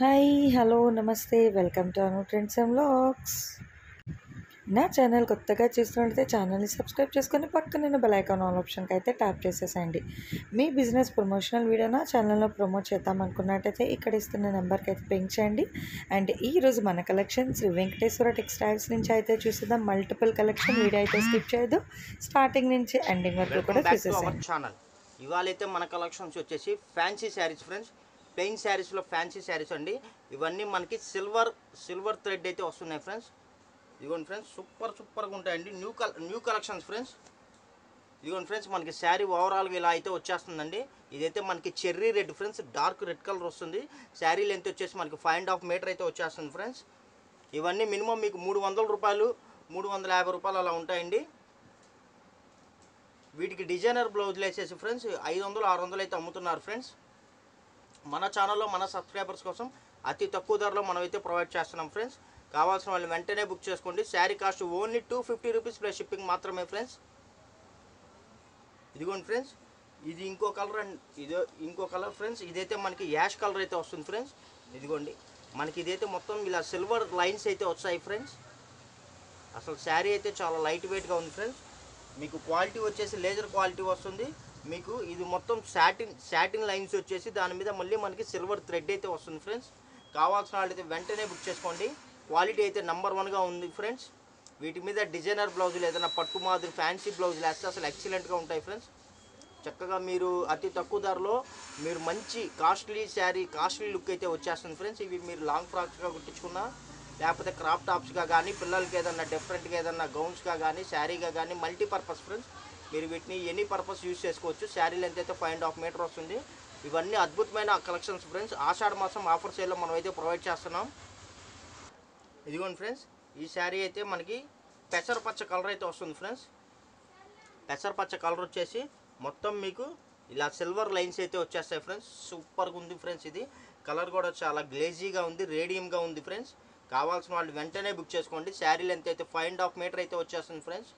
Hi hello నమస్తే. Welcome to Anu trends and vlogs. నా channel కొత్తగా చూస్తున్నట్లయితే ఛానల్ని సబ్స్క్రైబ్ చేసుకొని పక్కన బెల్ ఐకాన్ ఆల్ ఆప్షన్కి అయితే ట్యాప్ చేసేసండి మీ బిజినెస్ ప్రమోషనల్ వీడియో నా ఛానల్లో ప్రమోట్ చేద్దాం అనుకున్నట్టయితే ఇక్కడ ఇస్తున్న నెంబర్కి అయితే పింక్ చేయండి. అండ్ ఈ రోజు మన కలెక్షన్ శ్రీ వెంకటేశ్వర టెక్స్టైల్స్ నుంచి అయితే చూసేద్దాం. మల్టిపుల్ కలెక్షన్ వీడియో అయితే స్కిప్ చేయదు స్టార్టింగ్ నుంచి ఎండింగ్ వరకు కూడా అవర్ ఛానల్ ఇవాళ అయితే మన కలెక్షన్స్ వచ్చేసి ఫ్యాన్సీ శారీస్ ఫ్రెండ్స్. ప్లెయిన్ శారీస్లో ఫ్యాన్సీ శారీస్ అండి. ఇవన్నీ మనకి సిల్వర్ సిల్వర్ థ్రెడ్ అయితే వస్తున్నాయి ఫ్రెండ్స్ ఇదిగోండి ఫ్రెండ్స్ సూపర్ సూపర్గా ఉంటాయండి. న్యూ కల న్యూ కలెక్షన్స్ ఫ్రెండ్స్ ఇదిగోండి ఫ్రెండ్స్ మనకి శారీ ఓవరాల్గా ఇలా అయితే వచ్చేస్తుందండి. ఇదైతే మనకి cherry red friends dark red colour వస్తుంది. శారీ లెంత్ వచ్చేసి మనకి ఫైవ్ అండ్ హాఫ్ మీటర్ అయితే వచ్చేస్తుంది ఫ్రెండ్స్ ఇవన్నీ మినిమం మీకు మూడు వందల రూపాయలు మూడు వందల యాభై రూపాయలు అలా ఉంటాయండి. వీటికి డిజైనర్ బ్లౌజులు వేసేసి ఫ్రెండ్స్ ఐదు వందలు ఆరు వందలు అయితే అమ్ముతున్నారు ఫ్రెండ్స్ మన ఛానల్లో మన సబ్స్క్రైబర్స్ కోసం అతి తక్కువ ధరలో మనమైతే ప్రొవైడ్ చేస్తున్నాం ఫ్రెండ్స్ కావాల్సిన వాళ్ళు వెంటనే బుక్ చేసుకోండి. Saree cost only two fifty rupees plus shipping మాత్రమే ఫ్రెండ్స్ ఇదిగోండి ఫ్రెండ్స్ ఇది ఇంకో కలర్ అండ్. ఇదో ఇంకో కలర్ ఫ్రెండ్స్ ఇదైతే మనకి యాష్ కలర్ అయితే వస్తుంది ఫ్రెండ్స్ ఇదిగోండి. మనకి ఇదైతే మొత్తం ఇలా సిల్వర్ లైన్స్ అయితే వచ్చాయి ఫ్రెండ్స్ అసలు శారీ అయితే చాలా లైట్ వెయిట్గా ఉంది ఫ్రెండ్స్ మీకు క్వాలిటీ వచ్చేసి లేజర్ క్వాలిటీ వస్తుంది. మీకు ఇది మొత్తం శాటిన్ శాటిన్ లైన్స్ వచ్చేసి దాని మీద మళ్ళీ మనకి సిల్వర్ థ్రెడ్ అయితే వస్తుంది ఫ్రెండ్స్ కావాల్సిన వాళ్ళైతే వెంటనే బుక్ చేసుకోండి. క్వాలిటీ అయితే నెంబర్ వన్గా ఉంది ఫ్రెండ్స్ వీటి మీద డిజైనర్ బ్లౌజులు ఏదైనా పట్టు మాదిరి ఫ్యాన్సీ బ్లౌజులు వేస్తే అసలు ఎక్సలెంట్గా ఉంటాయి ఫ్రెండ్స్ చక్కగా మీరు అతి తక్కువ ధరలో మీరు మంచి కాస్ట్లీ శారీ కాస్ట్లీ లుక్ అయితే వచ్చేస్తుంది ఫ్రెండ్స్ ఇవి మీరు లాంగ్ ఫ్రాక్స్గా కుట్టించుకున్నా లేకపోతే క్రాప్ టాప్స్గా కానీ పిల్లలకి ఏదన్నా డిఫరెంట్గా ఏదన్నా గౌన్స్గా కానీ శారీగా కానీ మల్టీపర్పస్ ఫ్రెండ్స్ మీరు వీటిని ఎనీ పర్పస్ యూజ్ చేసుకోవచ్చు. శారీ లెంత్ అయితే ఫైవ్ అండ్ హాఫ్ మీటర్ వస్తుంది. ఇవన్నీ అద్భుతమైన కలెక్షన్స్ ఫ్రెండ్స్ ఆషాఢ మాసం ఆఫర్ సేల్లో మనం అయితే ప్రొవైడ్ చేస్తున్నాం. ఇదిగోండి ఫ్రెండ్స్ ఈ శారీ అయితే మనకి పెసరపచ్చ కలర్ అయితే వస్తుంది ఫ్రెండ్స్ పెసరపచ్చ కలర్ వచ్చేసి మొత్తం మీకు ఇలా సిల్వర్ లైన్స్ అయితే వచ్చేస్తాయి ఫ్రెండ్స్ సూపర్గా ఉంది ఫ్రెండ్స్ ఇది. కలర్ కూడా చాలా గ్లేజీగా ఉంది రేడియంగా ఉంది ఫ్రెండ్స్ కావాల్సిన వాళ్ళు వెంటనే బుక్ చేసుకోండి. శారీ లెంత్ అయితే ఫైవ్ అండ్ హాఫ్ మీటర్ అయితే వచ్చేస్తుంది friends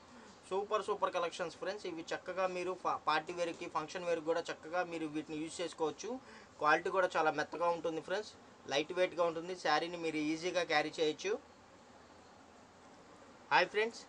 super super collections friends. ఇవి చక్కగా మీరు పార్టీ వేర్కి ఫంక్షన్ వేర్కి కూడా చక్కగా మీరు వీటిని యూజ్ చేసుకోవచ్చు. క్వాలిటీ కూడా చాలా మెత్తగా ఉంటుంది ఫ్రెండ్స్. లైట్ వెయిట్గా ఉంటుంది. శారీని మీరు ఈజీగా క్యారీ చేయొచ్చు. Hi friends.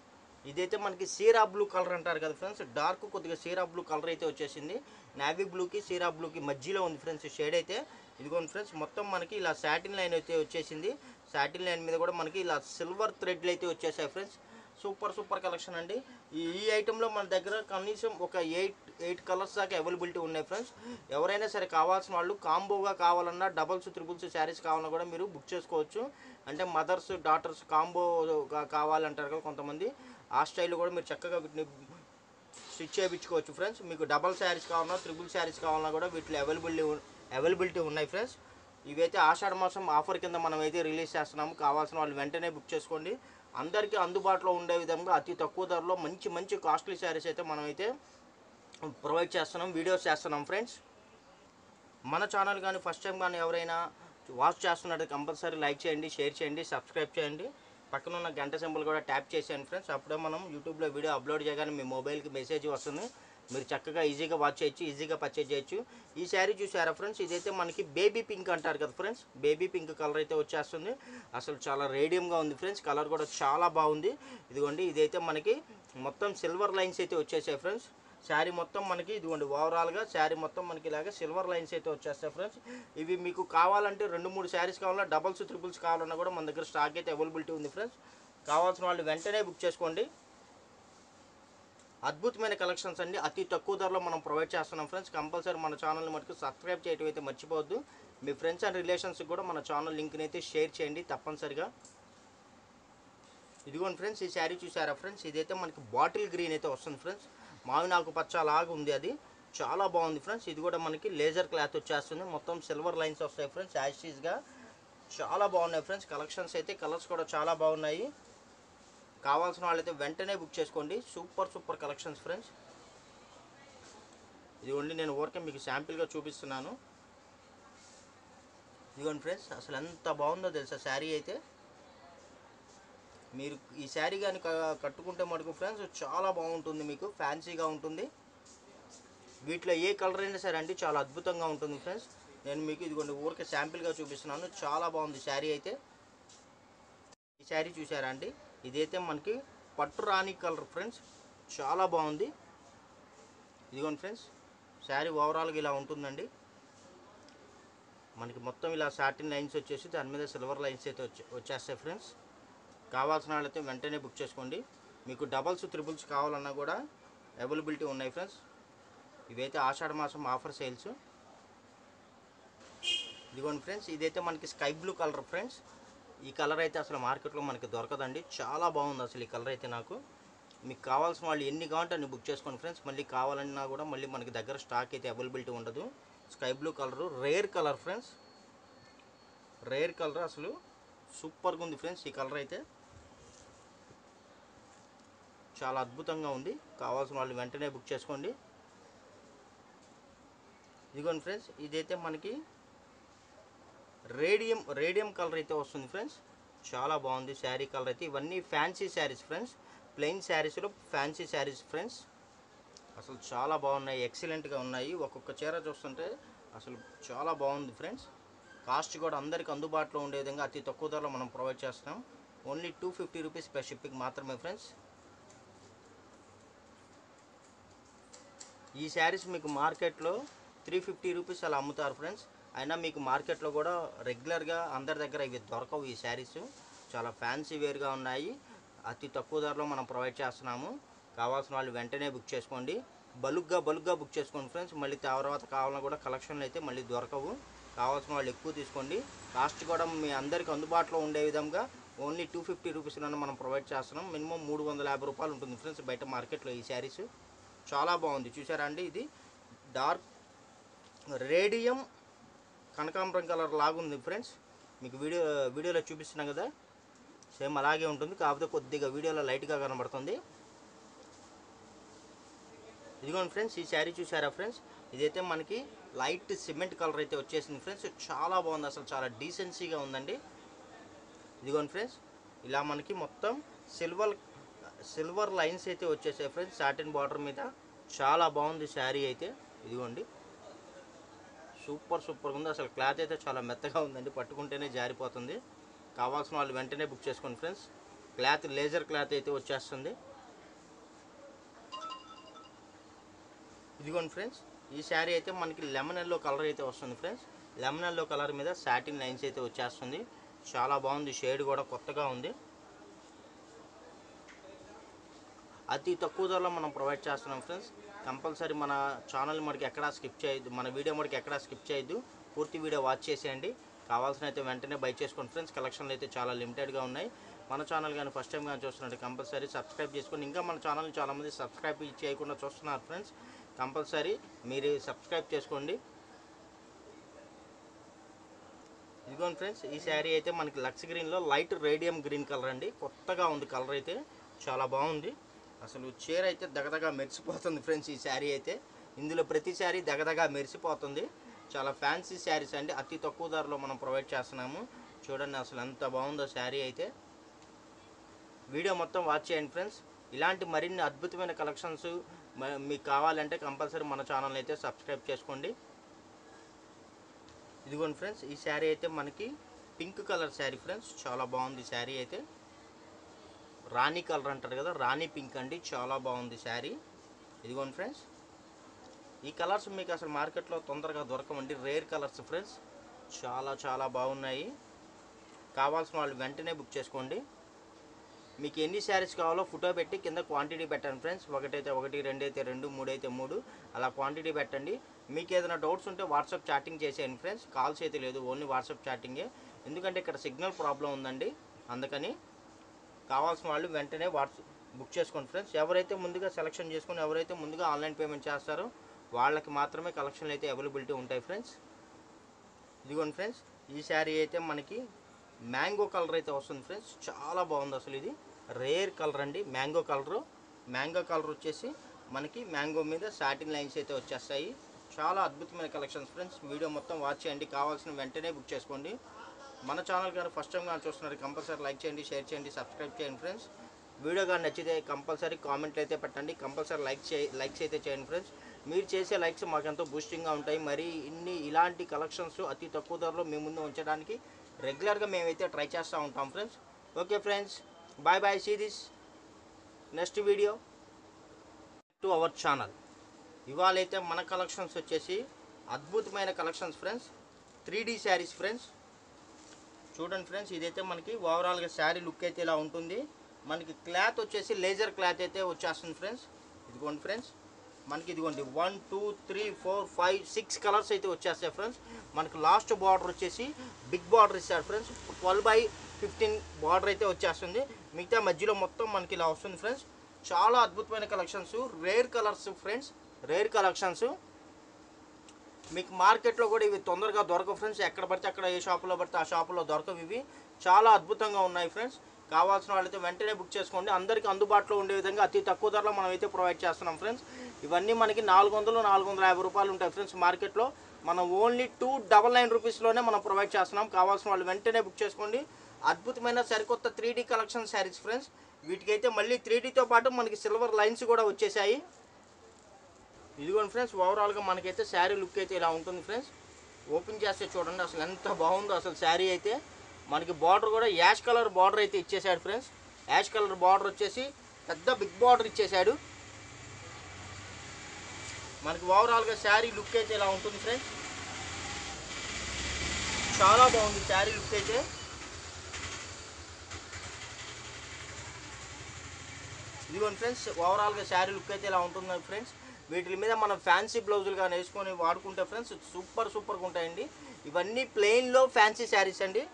ఇదైతే మనకి సీరా బ్లూ కలర్ అంటారు కదా ఫ్రెండ్స్. డార్క్ కొద్దిగా సీరా బ్లూ కలర్ అయితే వచ్చేసింది. నావీ బ్లూకి సీరా బ్లూకి మధ్యలో ఉంది ఫ్రెండ్స్ షేడ్ అయితే. ఇదిగోండి ఫ్రెండ్స్ మొత్తం మనకి ఇలా సాటిన్ లైన్ అయితే వచ్చేసింది. సాటిన్ లైన్ మీద కూడా మనకి ఇలా సిల్వర్ థ్రెడ్లు అయితే వచ్చేసాయి ఫ్రెండ్స్. సూపర్ సూపర్ కలెక్షన్ అండి. ఈ ఈ ఐటెంలో మన దగ్గర కనీసం ఒక ఎయిట్ ఎయిట్ కలర్స్ దాకా అవైలబిలిటీ ఉన్నాయి ఫ్రెండ్స్ ఎవరైనా సరే కావాల్సిన వాళ్ళు కాంబోగా కావాలన్నా డబల్స్ త్రిబుల్స్ శారీస్ కావాలన్నా కూడా మీరు బుక్ చేసుకోవచ్చు. అంటే మదర్స్ డాటర్స్ కాంబోగా కావాలంటారు కదా కొంతమంది. ఆ స్టైల్లో కూడా మీరు చక్కగా వీటిని స్టిచ్ చేయించుకోవచ్చు ఫ్రెండ్స్ మీకు డబల్ శారీస్ కావాలన్నా త్రిబుల్ శారీస్ కావాలన్నా కూడా వీటిలో అవైలబిలిటీ అవైలబిలిటీ ఉన్నాయి ఫ్రెండ్స్ ఇవైతే ఆషాఢ మాసం ఆఫర్ కింద మనం అయితే రిలీజ్ చేస్తున్నాము. కావాల్సిన వాళ్ళు వెంటనే బుక్ చేసుకోండి. అందరికీ అందుబాటులో ఉండే విధంగా అతి తక్కువ ధరలో మంచి మంచి కాస్ట్లీ శారీస్ అయితే మనం అయితే ప్రొవైడ్ చేస్తున్నాం వీడియోస్ చేస్తున్నాం ఫ్రెండ్స్ మన ఛానల్ కానీ ఫస్ట్ టైం కానీ ఎవరైనా వాచ్ చేస్తున్నట్టు కంపల్సరీ లైక్ చేయండి షేర్ చేయండి సబ్స్క్రైబ్ చేయండి. పక్కన ఉన్న గంట సింబల్ కూడా ట్యాప్ చేసేయండి ఫ్రెండ్స్ అప్పుడే మనం యూట్యూబ్లో వీడియో అప్లోడ్ చేయగానే మీ మొబైల్కి మెసేజ్ వస్తుంది. మీరు చక్కగా ఈజీగా వాచ్ చేయొచ్చు ఈజీగా పర్చేజ్ చేయొచ్చు. ఈ శారీ చూసారా ఫ్రెండ్స్? ఇదైతే మనకి బేబీ పింక్ అంటారు కదా ఫ్రెండ్స్? బేబీ పింక్ కలర్ అయితే వచ్చేస్తుంది. అసలు చాలా రేడియంగా ఉంది ఫ్రెండ్స్. కలర్ కూడా చాలా బాగుంది. ఇదిగోండి ఇదైతే మనకి మొత్తం సిల్వర్ లైన్స్ అయితే వచ్చేసాయి ఫ్రెండ్స్. శారీ మొత్తం మనకి ఇదిగోండి ఓవరాల్గా శారీ మొత్తం మనకి ఇలాగ సిల్వర్ లైన్స్ అయితే వచ్చేస్తాయి ఫ్రెండ్స్. ఇవి మీకు కావాలంటే రెండు మూడు శారీస్ కావాలన్నా డబల్స్ ట్రిపుల్స్ కావాలన్నా కూడా మన దగ్గర స్టాక్ అయితే అవైలబిలిటీ ఉంది ఫ్రెండ్స్. కావాల్సిన వాళ్ళు వెంటనే బుక్ చేసుకోండి. అద్భుతమైన కలెక్షన్స్ అండి. అతి తక్కువ ధరలో మనం ప్రొవైడ్ చేస్తున్నాం ఫ్రెండ్స్. కంపల్సరీ మన ఛానల్ని మటుకు సబ్స్క్రైబ్ చేయటం అయితే మర్చిపోవద్దు. మీ ఫ్రెండ్స్ అండ్ రిలేషన్స్కి కూడా మన ఛానల్ లింక్ని అయితే షేర్ చేయండి తప్పనిసరిగా. ఇదిగోండి ఫ్రెండ్స్ ఈ శారీ చూసారా ఫ్రెండ్స్? ఇదైతే మనకి బాటిల్ గ్రీన్ అయితే వస్తుంది ఫ్రెండ్స్. మామిడి ఆకు పచ్చ లాగా ఉంది అది. చాలా బాగుంది ఫ్రెండ్స్. ఇది కూడా మనకి లేజర్ క్లాత్ వచ్చేస్తుంది. మొత్తం సిల్వర్ లైన్స్ వస్తాయి ఫ్రెండ్స్ యాషీస్గా చాలా బాగున్నాయి ఫ్రెండ్స్. కలెక్షన్స్ అయితే కలర్స్ కూడా చాలా బాగున్నాయి. కావాల్సిన వాళ్ళైతే వెంటనే బుక్ చేసుకోండి. Super super collections friends. ఇదిగోండి నేను ఊరికే మీకు శాంపిల్గా చూపిస్తున్నాను. ఇదిగోండి ఫ్రెండ్స్ అసలు ఎంత బాగుందో తెలుసా శారీ అయితే. మీరు ఈ శారీ కానీ కట్టుకుంటే మటుకు ఫ్రెండ్స్ చాలా బాగుంటుంది మీకు ఫ్యాన్సీగా ఉంటుంది. వీటిలో ఏ కలర్ అయినా సరే అండి చాలా అద్భుతంగా ఉంటుంది ఫ్రెండ్స్. నేను మీకు ఇదిగోండి ఊరికే శాంపిల్గా చూపిస్తున్నాను. చాలా బాగుంది శారీ అయితే. ఈ శారీ చూసారా అండి? ఇదైతే మనకి పట్టు రాణి కలర్ ఫ్రెండ్స్. చాలా బాగుంది. ఇదిగోండి ఫ్రెండ్స్ శారీ ఓవరాల్గా ఇలా ఉంటుందండి. మనకి మొత్తం ఇలా సాటిన్ లైన్స్ వచ్చేసి దాని మీద సిల్వర్ లైన్స్ అయితే వచ్చే వచ్చేస్తాయి ఫ్రెండ్స్. కావాల్సిన వాళ్ళైతే వెంటనే బుక్ చేసుకోండి. మీకు డబల్స్ త్రిబుల్స్ కావాలన్నా కూడా అవైలబిలిటీ ఉన్నాయి ఫ్రెండ్స్. ఇవైతే ఆషాఢ మాసం ఆఫర్ సేల్స్ ఇదిగోండి ఫ్రెండ్స్ ఇదైతే మనకి స్కై బ్లూ కలర్ ఫ్రెండ్స్. ఈ కలర్ అయితే అసలు మార్కెట్లో మనకి దొరకదండి. చాలా బాగుంది అసలు ఈ కలర్ అయితే నాకు. మీకు కావాల్సిన వాళ్ళు ఎన్ని కావాలంటే అన్ని బుక్ చేసుకోండి ఫ్రెండ్స్. మళ్ళీ కావాలన్నా కూడా మళ్ళీ మనకి దగ్గర స్టాక్ అయితే అవైలబిలిటీ ఉండదు. Sky blue colour rare colour friends. Rare colour అసలు సూపర్గా ఉంది ఫ్రెండ్స్ ఈ కలర్ అయితే. చాలా అద్భుతంగా ఉంది. కావాల్సిన వాళ్ళు వెంటనే బుక్ చేసుకోండి. ఇదిగోండి ఫ్రెండ్స్ ఇదైతే మనకి రేడియం రేడియం కలర్ అయితే వస్తుంది ఫ్రెండ్స్. చాలా బాగుంది శారీ కలర్ అయితే. ఇవన్నీ ఫ్యాన్సీ శారీస్ ఫ్రెండ్స్. ప్లెయిన్ శారీస్లో ఫ్యాన్సీ శారీస్ ఫ్రెండ్స్. అసలు చాలా బాగున్నాయి ఎక్సలెంట్గా ఉన్నాయి. ఒక్కొక్క చీర చూస్తుంటే అసలు చాలా బాగుంది ఫ్రెండ్స్. కాస్ట్ కూడా అందరికి అందుబాటులో ఉండే విధంగా అతి తక్కువ ధరలో మనం ప్రొవైడ్ చేస్తున్నాం. Only two fifty rupees per shipping మాత్రమే ఫ్రెండ్స్. ఈ శారీస్ మీకు మార్కెట్లో త్రీ ఫిఫ్టీ రూపీస్ అలా అమ్ముతారు ఫ్రెండ్స్. అయినా మీకు మార్కెట్లో కూడా రెగ్యులర్గా అందరి దగ్గర ఇవి దొరకవు ఈ శారీస్. చాలా ఫ్యాన్సీ వేర్గా ఉన్నాయి. అతి తక్కువ ధరలో మనం ప్రొవైడ్ చేస్తున్నాము. కావాల్సిన వాళ్ళు వెంటనే బుక్ చేసుకోండి. బలుగ్గా బలుగ్గా బుక్ చేసుకోండి ఫ్రెండ్స్. మళ్ళీ తర్వాత కావాలన్నా కూడా కలెక్షన్లు అయితే మళ్ళీ దొరకవు. కావాల్సిన వాళ్ళు ఎక్కువ తీసుకోండి. కాస్ట్ కూడా మీ అందరికి అందుబాటులో ఉండే విధంగా ఓన్లీ టూ ఫిఫ్టీ రూపీస్లోనే మనం ప్రొవైడ్ చేస్తున్నాం. మినిమం మూడు వందల యాభై రూపాయలు ఉంటుంది ఫ్రెండ్స్ బయట మార్కెట్లో ఈ శారీస్. చాలా బాగుంది. చూసారా అండి ఇది? డార్క్ రేడియం కనకాంబరం కలర్ లాగుంది ఫ్రెండ్స్ మీకు వీడియో వీడియోలో చూపిస్తున్నాం కదా. సేమ్ అలాగే ఉంటుంది. కాకపోతే కొద్దిగా వీడియోలో లైట్గా కనబడుతుంది. ఇదిగోండి ఫ్రెండ్స్ ఈ శారీ చూసారా ఫ్రెండ్స్ ఇదైతే మనకి లైట్ సిమెంట్ కలర్ అయితే వచ్చేసింది ఫ్రెండ్స్ చాలా బాగుంది. అసలు చాలా డీసెన్సీగా ఉందండి. ఇదిగోండి ఫ్రెండ్స్ ఇలా మనకి మొత్తం సిల్వర్ సిల్వర్ లైన్స్ అయితే వచ్చేసాయి ఫ్రెండ్స్ సాటిన్ బార్డర్ మీద. చాలా బాగుంది శారీ అయితే. ఇదిగోండి. సూపర్ సూపర్గా ఉంది. అసలు క్లాత్ అయితే చాలా మెత్తగా ఉందండి. పట్టుకుంటేనే జారిపోతుంది. కావాల్సిన వాళ్ళు వెంటనే బుక్ చేసుకోండి ఫ్రెండ్స్. క్లాత్ లేజర్ క్లాత్ అయితే వచ్చేస్తుంది. ఇదిగోండి ఫ్రెండ్స్ ఈ శారీ అయితే మనకి లెమన్ ఎల్లో కలర్ అయితే వస్తుంది ఫ్రెండ్స్. లెమన్ ఎల్లో కలర్ మీద సాటిన్ లైన్స్ అయితే వచ్చేస్తుంది. చాలా బాగుంది. షేడ్ కూడా కొత్తగా ఉంది. అతి తక్కువ ధరలో మనం ప్రొవైడ్ చేస్తున్నాం ఫ్రెండ్స్. కంపల్సరీ మన ఛానల్ మనకి ఎక్కడా స్కిప్ చేయొద్దు. మన వీడియో మనకి ఎక్కడా స్కిప్ చేయొద్దు. పూర్తి వీడియో వాచ్ చేసేయండి. కావాల్సిన అయితే వెంటనే బై చేసుకోండి ఫ్రెండ్స్. కలెక్షన్లు అయితే చాలా లిమిటెడ్గా ఉన్నాయి. మన ఛానల్ కానీ ఫస్ట్ టైం కానీ చూస్తున్నట్టు కంపల్సరీ సబ్స్క్రైబ్ చేసుకోండి ఇంకా మన ఛానల్ని చాలామంది సబ్స్క్రైబ్ చేయకుండా చూస్తున్నారు ఫ్రెండ్స్. కంపల్సరీ మీరు సబ్స్క్రైబ్ చేసుకోండి. ఇదిగోండి ఫ్రెండ్స్ ఈ శారీ అయితే మనకి లక్స్ గ్రీన్లో లైట్ రేడియం గ్రీన్ కలర్ అండి. కొత్తగా ఉంది కలర్ అయితే. చాలా బాగుంది. అసలు చీర అయితే దగదగా మెరిసిపోతుంది ఫ్రెండ్స్ ఈ శారీ అయితే. ఇందులో ప్రతి శారీ దగదగా మెరిసిపోతుంది. చాలా ఫ్యాన్సీ శారీస్ అండి. అతి తక్కువ ధరలో మనం ప్రొవైడ్ చేస్తున్నాము. చూడండి అసలు ఎంత బాగుందో శారీ అయితే. వీడియో మొత్తం వాచ్ చేయండి ఫ్రెండ్స్. ఇలాంటి మరిన్ని అద్భుతమైన కలెక్షన్స్ మీకు కావాలంటే కంపల్సరీ మన ఛానల్ అయితే సబ్స్క్రైబ్ చేసుకోండి. ఇదిగోండి ఫ్రెండ్స్ ఈ శారీ అయితే మనకి పింక్ కలర్ శారీ ఫ్రెండ్స్. చాలా బాగుంది శారీ అయితే. రాణి కలర్ అంటారు కదా రాణి పింక్ అండి చాలా బాగుంది శారీ. ఇదిగోండి ఫ్రెండ్స్. ఈ కలర్స్ మీకు అసలు మార్కెట్లో తొందరగా దొరకమండి రేర్ కలర్స్ ఫ్రెండ్స్. చాలా చాలా బాగున్నాయి. కావాల్సిన వాళ్ళు వెంటనే బుక్ చేసుకోండి. మీకు ఎన్ని శారీస్ కావాలో ఫోటో పెట్టి కింద క్వాంటిటీ పెట్టండి ఫ్రెండ్స్. ఒకటైతే ఒకటి రెండు అయితే రెండు మూడు అయితే మూడు. అలా క్వాంటిటీ పెట్టండి. మీకు ఏదైనా డౌట్స్ ఉంటే వాట్సాప్ చాటింగ్ చేసేయండి ఫ్రెండ్స్. కాల్స్ అయితే లేదు ఓన్లీ వాట్సాప్ చాటింగే. ఎందుకంటే ఇక్కడ సిగ్నల్ ప్రాబ్లం ఉందండి. అందుకని కావాల్సిన వాళ్ళు వెంటనే వాట్స్ బుక్ చేసుకోండి ఫ్రెండ్స్. ఎవరైతే ముందుగా సెలెక్షన్ చేసుకొని ఎవరైతే ముందుగా ఆన్లైన్ పేమెంట్ చేస్తారో వాళ్ళకి మాత్రమే కలెక్షన్లు అయితే అవైలబిలిటీ ఉంటాయి ఫ్రెండ్స్. ఇదిగోండి ఫ్రెండ్స్ ఈ శారీ అయితే మనకి మ్యాంగో కలర్ అయితే వస్తుంది ఫ్రెండ్స్. చాలా బాగుంది అసలు ఇది. రేర్ కలర్ అండి మ్యాంగో కలరు. మ్యాంగో కలర్ వచ్చేసి మనకి మ్యాంగో మీద సాటిన్ లైన్స్ అయితే వచ్చేస్తాయి. చాలా అద్భుతమైన కలెక్షన్స్ ఫ్రెండ్స్. వీడియో మొత్తం వాచ్ చేయండి. కావాల్సిన వెంటనే బుక్ చేసుకోండి. మన ఛానల్ కానీ ఫస్ట్ టైం కానీ చూస్తున్నారు కంపల్సరీ లైక్ చేయండి షేర్ చేయండి సబ్స్క్రైబ్ చేయండి ఫ్రెండ్స్ వీడియో కానీ నచ్చితే కంపల్సరీ కామెంట్లు అయితే పెట్టండి కంపల్సరీ లైక్ చే లైక్స్ అయితే చేయండి ఫ్రెండ్స్ మీరు చేసే లైక్స్ మాకెంతో బూస్టింగ్గా ఉంటాయి. మరి ఇన్ని ఇలాంటి కలెక్షన్స్ అతి తక్కువ ధరలో మీ ముందు ఉంచడానికి రెగ్యులర్గా మేమైతే ట్రై చేస్తూ ఉంటాం friends okay friends bye bye see this next video to our channel ఇవాళ అయితే మన కలెక్షన్స్ వచ్చేసి అద్భుతమైన collections friends three D sarees friends చూడండి ఫ్రెండ్స్ ఇదైతే మనకి ఓవరాల్గా శారీ లుక్ అయితే ఇలా ఉంటుంది. మనకి క్లాత్ వచ్చేసి లేజర్ క్లాత్ అయితే వచ్చేస్తుంది ఫ్రెండ్స్. ఇదిగోండి ఫ్రెండ్స్ మనకి ఇదిగోండి one two three four five six colours అయితే వచ్చేస్తాయి ఫ్రెండ్స్. మనకి లాస్ట్ బార్డర్ వచ్చేసి బిగ్ బార్డర్ ఇస్తారు friends. Twelve by fifteen border అయితే వచ్చేస్తుంది. మిగతా మధ్యలో మొత్తం మనకి ఇలా వస్తుంది ఫ్రెండ్స్. చాలా అద్భుతమైన collections rare colours friends rare collections మీకు మార్కెట్లో కూడా ఇవి తొందరగా దొరకవు ఫ్రెండ్స్. ఎక్కడ పడితే అక్కడ ఏ షాపులో పడితే ఆ షాపులో దొరకవు ఇవి. చాలా అద్భుతంగా ఉన్నాయి ఫ్రెండ్స్. కావాల్సిన వాళ్ళైతే వెంటనే బుక్ చేసుకోండి. అందరికీ అందుబాటులో ఉండే విధంగా అతి తక్కువ ధరలో మనం అయితే ప్రొవైడ్ చేస్తున్నాం ఫ్రెండ్స్. ఇవన్నీ మనకి నాలుగు వందలు నాలుగు వందల యాభై రూపాయలు ఉంటాయి ఫ్రెండ్స్ మార్కెట్లో. మనం ఓన్లీ టూ డబల్ నైన్ రూపీస్లోనే మనం ప్రొవైడ్ చేస్తున్నాం. కావాల్సిన వాళ్ళు వెంటనే బుక్ చేసుకోండి. అద్భుతమైన సరికొత్త త్రీ కలెక్షన్ శారీస్ ఫ్రెండ్స్. వీటికైతే మళ్ళీ త్రీ పాటు మనకి సిల్వర్ లైన్స్ కూడా వచ్చేసాయి. ఇదిగోండి ఫ్రెండ్స్ ఓవరాల్గా మనకైతే శారీ లుక్ అయితే ఇలా ఉంటుంది ఫ్రెండ్స్. ఓపెన్ చేస్తే చూడండి అసలు ఎంత బాగుందో అసలు శారీ అయితే. మనకి బార్డర్ కూడా యాష్ కలర్ బార్డర్ అయితే ఇచ్చేసాడు ఫ్రెండ్స్. యాష్ కలర్ బార్డర్ వచ్చేసి పెద్ద బిగ్ బార్డర్ ఇచ్చేసాడు. మనకి ఓవరాల్గా శారీ లుక్ అయితే ఇలా ఉంటుంది ఫ్రెండ్స్. చాలా బాగుంది శారీ లుక్ అయితే. ఇదిగోండి ఫ్రెండ్స్ ఓవరాల్గా శారీ లుక్ అయితే ఇలా ఉంటుంది ఫ్రెండ్స్. వీటి మీద మనం ఫ్యాన్సీ బ్లౌజులు కానీ వేసుకొని వాడుకుంటే ఫ్రెండ్స్ సూపర్ సూపర్గా ఉంటాయండి. ఇవన్నీ ప్లెయిన్లో ఫ్యాన్సీ శారీస్ అండి.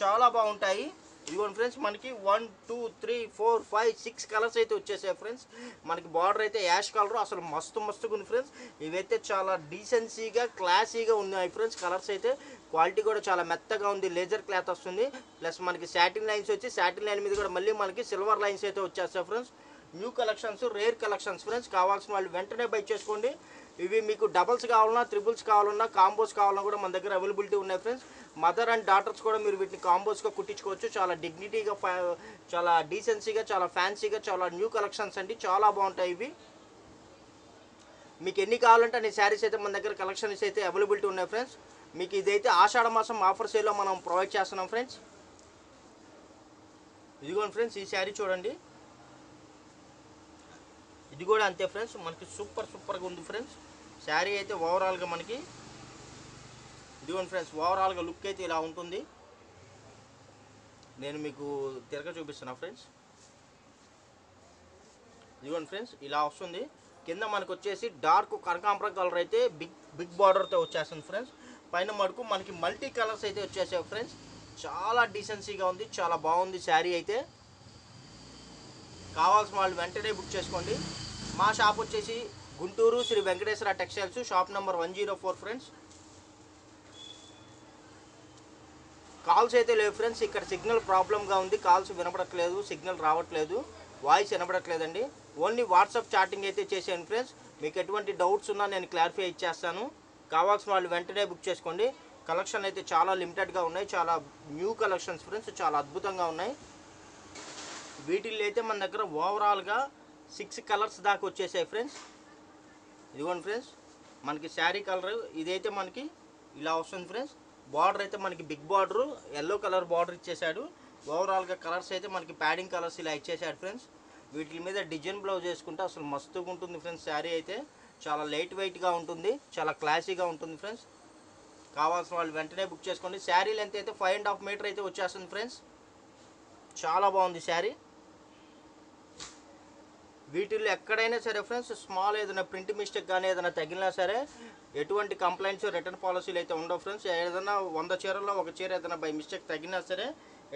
చాలా బాగుంటాయి. ఇదిగోండి ఫ్రెండ్స్ మనకి one two three four five six colours అయితే వచ్చేసాయి ఫ్రెండ్స్ మనకి బార్డర్ అయితే యాష్ కలర్ అసలు మస్తు మస్తుగా ఉంది ఫ్రెండ్స్ ఇవైతే చాలా డీసెన్సీగా క్లాసీగా ఉన్నాయి ఫ్రెండ్స్ కలర్స్ అయితే. క్వాలిటీ కూడా చాలా మెత్తగా ఉంది లేజర్ క్లాత్ వస్తుంది. ప్లస్ మనకి సాటిన్ లైన్స్ వచ్చి శాటిన్ లైన్ మీద కూడా మళ్ళీ మనకి సిల్వర్ లైన్స్ అయితే వచ్చేస్తాయి friends new collections rare collections friends కావాల్సిన వాళ్ళు వెంటనే బై చేసుకోండి. ఇవి మీకు డబల్స్ కావాలన్నా త్రిబుల్స్ కావాలన్నా కాంబోస్ కావాలన్నా కూడా మన దగ్గర అవైలబిలిటీ ఉన్నాయి ఫ్రెండ్స్ మదర్ అండ్ డాటర్స్ కూడా మీరు వీటిని కాంబోస్గా కుట్టించుకోవచ్చు. చాలా డిగ్నిటీగా చాలా డీసెన్సీగా చాలా ఫ్యాన్సీగా చాలా న్యూ కలెక్షన్స్ అండి. చాలా బాగుంటాయి ఇవి. మీకు ఎన్ని కావాలంటే అన్ని శారీస్ అయితే మన దగ్గర కలెక్షన్స్ అయితే అవైలబిలిటీ ఉన్నాయి ఫ్రెండ్స్ మీకు ఇదైతే ఆషాఢ మాసం ఆఫర్ సేల్లో మనం ప్రొవైడ్ చేస్తున్నాం ఫ్రెండ్స్ ఇదిగోండి ఫ్రెండ్స్ ఈ శారీ చూడండి. ఇది కూడా అంతే ఫ్రెండ్స్. మనకి సూపర్ సూపర్గా ఉంది ఫ్రెండ్స్. శారీ అయితే ఓవరాల్గా మనకి ఇదిగోండి ఫ్రెండ్స్ ఓవరాల్గా లుక్ అయితే ఇలా ఉంటుంది. నేను మీకు తిరగ చూపిస్తున్నా ఫ్రెండ్స్. ఇదిగోండి ఫ్రెండ్స్ ఇలా వస్తుంది. కింద మనకు వచ్చేసి డార్క్ కనకాంబరం కలర్ అయితే బిగ్ బిగ్ బార్డర్తో వచ్చేస్తుంది ఫ్రెండ్స్. పైన మటుకు మనకి మల్టీ కలర్స్ అయితే వచ్చేసాయి ఫ్రెండ్స్. చాలా డీసెన్సీగా ఉంది చాలా బాగుంది శారీ అయితే. కావాల్సిన వాళ్ళు వెంటనే బుక్ చేసుకోండి. మా షాప్ వచ్చేసి Guntur Sri Venkateswara textiles shop number one zero four friends. Calls అయితే లేవు ఫ్రెండ్స్ ఇక్కడ సిగ్నల్ ప్రాబ్లంగా ఉంది. కాల్స్ వినపడట్లేదు సిగ్నల్ రావట్లేదు వాయిస్ వినపడట్లేదండి. ఓన్లీ వాట్సాప్ చాటింగ్ అయితే చేసాను ఫ్రెండ్స్. మీకు ఎటువంటి డౌట్స్ ఉన్నా నేను క్లారిఫై ఇచ్చేస్తాను. కావాల్సిన వాళ్ళు వెంటనే బుక్ చేసుకోండి. కలెక్షన్ అయితే చాలా లిమిటెడ్గా ఉన్నాయి. చాలా న్యూ కలెక్షన్స్ ఫ్రెండ్స్ చాలా అద్భుతంగా ఉన్నాయి. వీటిల్లో అయితే మన దగ్గర ఓవరాల్గా సిక్స్ కలర్స్ దాకా వచ్చేసాయి ఫ్రెండ్స్ ఇదిగోండి ఫ్రెండ్స్ మనకి శారీ కలర్ ఇదైతే మనకి ఇలా వస్తుంది ఫ్రెండ్స్ బార్డర్ అయితే మనకి big border yellow colour border ఇచ్చేసాడు ఓవరాల్గా కలర్స్ అయితే మనకి ప్యాడింగ్ కలర్స్ ఇలా ఇచ్చేసాడు ఫ్రెండ్స్ వీటి మీద డిజైన్ బ్లౌజ్ వేసుకుంటే అసలు మస్తుగా ఉంటుంది ఫ్రెండ్స్ శారీ అయితే. చాలా లైట్ వెయిట్గా ఉంటుంది చాలా క్లాసీగా ఉంటుంది ఫ్రెండ్స్ కావాల్సిన వాళ్ళు వెంటనే బుక్ చేసుకోండి. శారీ లెంత్ అయితే ఫైవ్ అండ్ హాఫ్ మీటర్ అయితే వచ్చేస్తుంది ఫ్రెండ్స్ చాలా బాగుంది శారీ. వీటిల్లో ఎక్కడైనా సరే ఫ్రెండ్స్ స్మాల్ ఏదైనా ప్రింట్ మిస్టేక్ కానీ ఏదైనా తగిలినా సరే ఎటువంటి కంప్లైంట్స్ రిటర్న్ పాలసీలు అయితే ఉండవు ఫ్రెండ్స్. ఏదైనా వంద చీరల్లో ఒక చీర ఏదైనా బై మిస్టేక్ తగిలినా సరే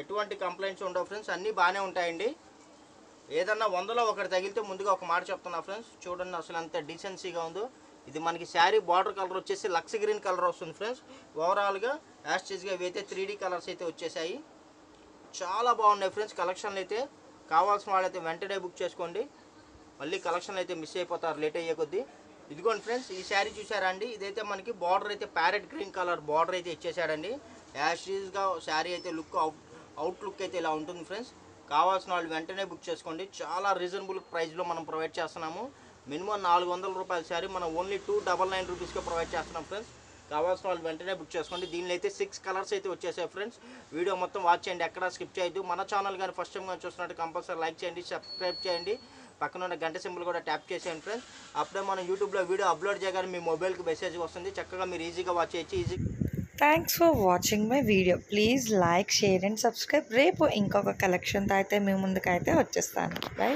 ఎటువంటి కంప్లైంట్స్ ఉండవు ఫ్రెండ్స్. అన్నీ బాగానే ఉంటాయండి. ఏదన్నా వందలో ఒకటి తగిలితే ముందుగా ఒక మాట చెప్తున్నా ఫ్రెండ్స్. చూడండి అసలు అంత డీసెన్సీగా ఉందో. ఇది మనకి శారీ బార్డర్ కలర్ వచ్చేసి లక్స్ గ్రీన్ కలర్ వస్తుంది ఫ్రెండ్స్. ఓవరాల్గా యాస్టేజ్గా ఇవైతే త్రీ కలర్స్ అయితే వచ్చేసాయి. చాలా బాగున్నాయి ఫ్రెండ్స్ కలెక్షన్లు అయితే. కావాల్సిన వాళ్ళైతే వెంటనే బుక్ చేసుకోండి. మళ్ళీ కలెక్షన్ అయితే మిస్ అయిపోతారు లేట్ అయ్యే కొద్దీ. ఇదిగోండి ఫ్రెండ్స్ ఈ శారీ చూసారా అండి ఇదైతే మనకి బార్డర్ అయితే ప్యారెట్ గ్రీన్ కలర్ బార్డర్ అయితే ఇచ్చేసాడండి యాషీస్గా శారీ అయితే లుక్ అవుట్ అవుట్ లుక్ అయితే ఇలా ఉంటుంది ఫ్రెండ్స్ కావాల్సిన వాళ్ళు వెంటనే బుక్ చేసుకోండి. చాలా రీజనబుల్ ప్రైస్లో మనం ప్రొవైడ్ చేస్తున్నాము. మినిమం నాలుగు వందల రూపాయల శారీ మనం ఓన్లీ టూ డబల్ నైన్ రూపీస్కే ప్రొవైడ్ చేస్తున్నాం ఫ్రెండ్స్ కావాల్సిన వాళ్ళు వెంటనే బుక్ చేసుకోండి. దీనిలో అయితే సిక్స్ కలర్స్ అయితే వచ్చేసాయి ఫ్రెండ్స్ వీడియో మొత్తం వాచ్ చేయండి. ఎక్కడ స్కిప్ చేయొద్దు. మన ఛానల్ కానీ ఫస్ట్ టైం కానీ చూస్తున్నట్టు కంపల్సరీ లైక్ చేయండి సబ్స్క్రైబ్ చేయండి. పక్కన ఉన్న గంట సింబల్ కూడా ట్యాప్ చేసేయండి ఫ్రెండ్స్ అప్పుడే మనం యూట్యూబ్లో వీడియో అప్లోడ్ చేయగానే మీ మొబైల్కి మెసేజ్ వస్తుంది. చక్కగా మీరు ఈజీగా వాచ్ చేయొచ్చు easy thanks for watching my video please like share and subscribe రేపు ఇంకొక కలెక్షన్తో అయితే మీ ముందుకైతే వచ్చేస్తాను. బై